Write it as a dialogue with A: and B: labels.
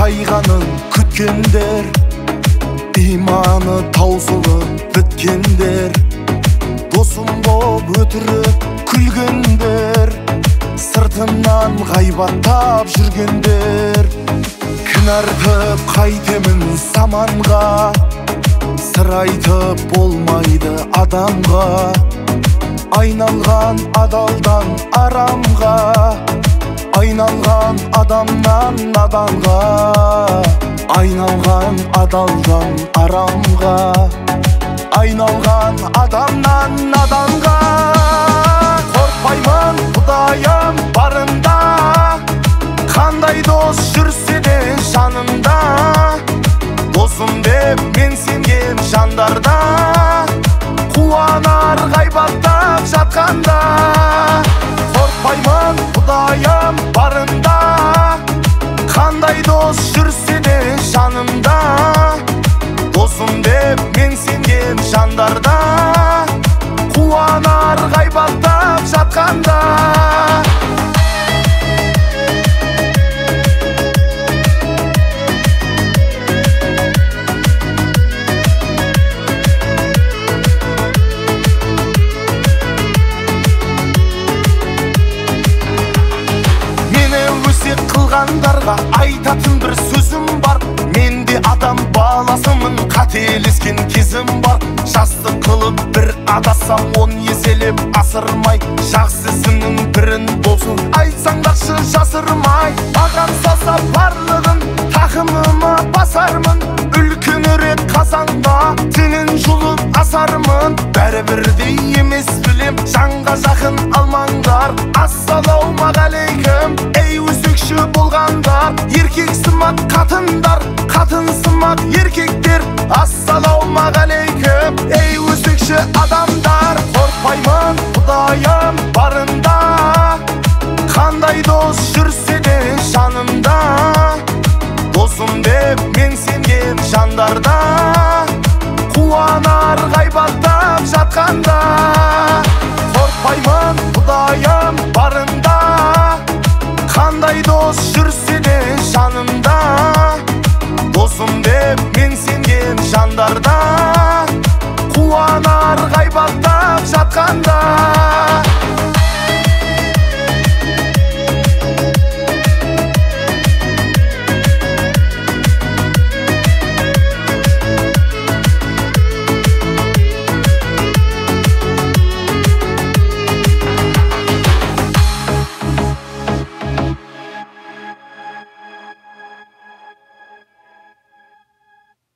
A: тайғанын күткендер иманы таусылып біткендер досым боп өтірік күлгендер сыртымнан ғайбаттап жүргендер кінәртіп қайтемін заманға сыр айтып болмайды адамға айналған адалдан арамға айналған адамнан наданға айналған адалдан арамға айналған адамнан наданға қорықпаймын құдайым барында қандай дос жүрсе де жанымда досым деп мен сенген жандарда қуанар ғайбаттап жатқанда қорықпаймын құдайым барында дос жүрсе де жанымда досым деп мен сенген жандарда қуанар ғайбаттап жатқанда қылғандарға айтатын бір сөзім бар. Мен де адам баласымын қателескен кезім бар. Жастық қылып бір адасам он еселеп асырмай. Жақсы бірін болсын. Айтсаңдаршы жасырмай. Маған салса барлығын тақымыма басармын. Үлкенірек қазанда тең жұлып асармын. Бәрі бірдей емес білем. Жанға жақын алмаңдар. Ассалаумағалейкум ей болғанда еркек сымақ қатындар қатын сымақ еркектер. Ассалаумағалейкум ей өсекші адамдар қорықпаймын құдайым барында. Қандай дос жүрсе де жанымда досым деп мен сенген жандарда. Қуанар ғайбаттап жатқанда қорықпаймын құдайым барында. досым деп мен сенген жандарда қуанар ғайбаттап жатқанда.